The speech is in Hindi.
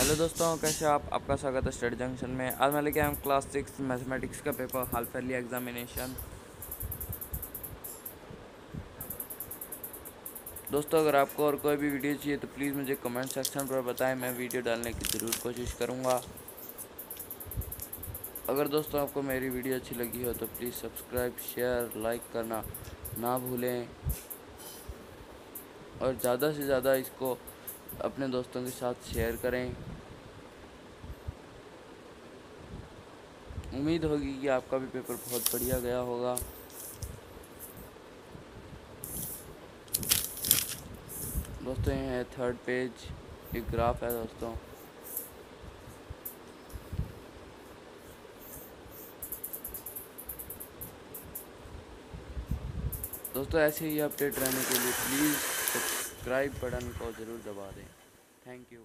हेलो दोस्तों, कैसे आप? आपका स्वागत है स्टडी जंक्शन में। आज मैं लेके आया हूँ क्लास सिक्स मैथमेटिक्स का पेपर, हाल फैली एग्जामिनेशन दोस्तों, अगर आपको और कोई भी वीडियो चाहिए तो प्लीज़ मुझे कमेंट सेक्शन पर बताएँ, मैं वीडियो डालने की ज़रूर कोशिश करूँगा। अगर दोस्तों आपको मेरी वीडियो अच्छी लगी हो तो प्लीज़ सब्सक्राइब शेयर लाइक करना ना भूलें। और ज़्यादा से ज़्यादा इसको अपने दोस्तों के साथ शेयर करें। उम्मीद होगी कि आपका भी पेपर बहुत बढ़िया गया होगा। दोस्तों ये है थर्ड पेज एक ग्राफ है दोस्तों। दोस्तों, ऐसे ही अपडेट रहने के लिए प्लीज़ सब्सक्राइब बटन को ज़रूर दबा दें। Thank you